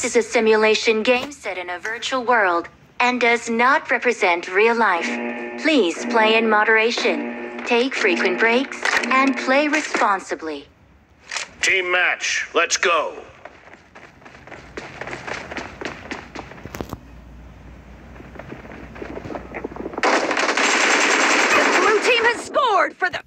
This is a simulation game set in a virtual world and does not represent real life. Please play in moderation, take frequent breaks, and play responsibly. Team match, let's go. The blue team has scored for the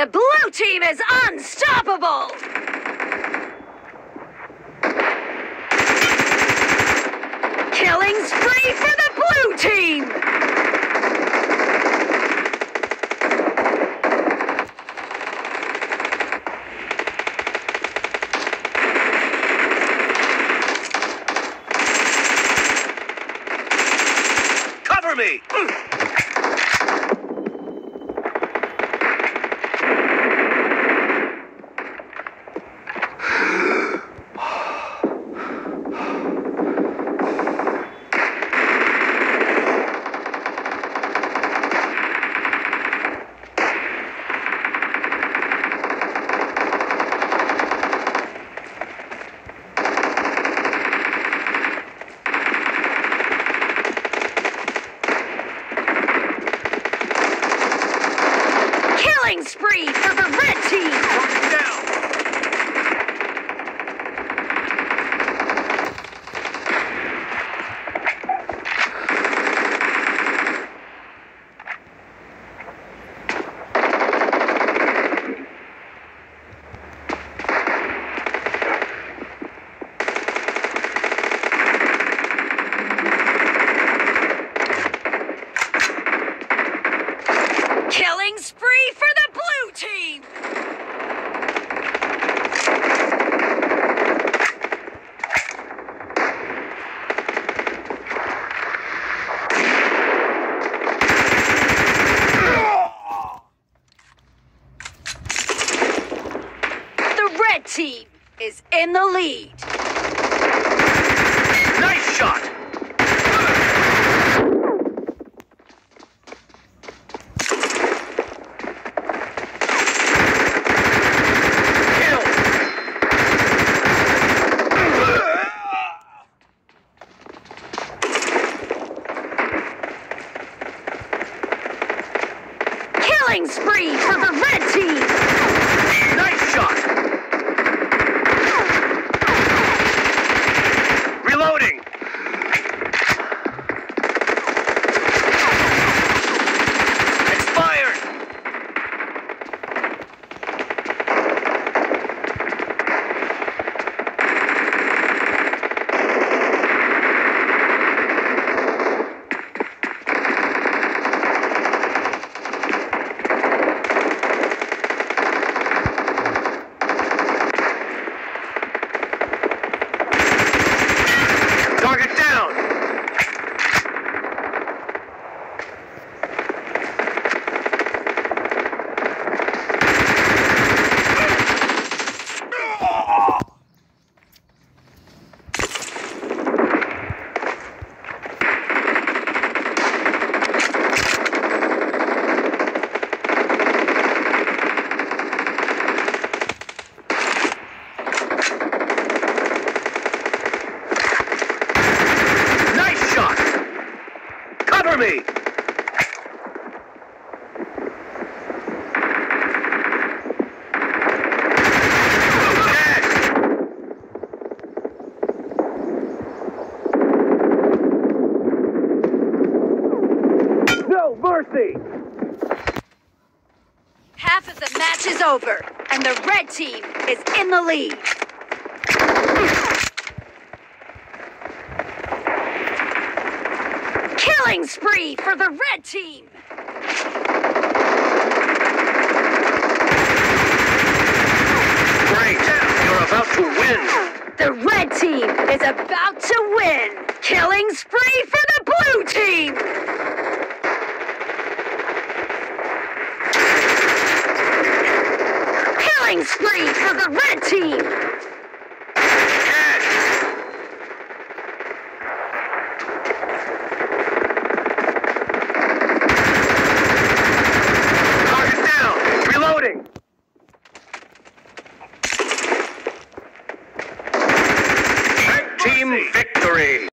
The blue team is unstoppable! Killing spree for the blue team! Cover me! Killing spree for the red team! Down! Killing spree for the blue team! The red team is in the lead. Nice shot! Kill! Killing spree for the red team! me! No mercy! Half of the match is over, and the red team is in the lead. Killing spree for the red team! Great. You're about to win. The red team is about to win! Killing spree for the blue team! Killing spree for the red team! Victory.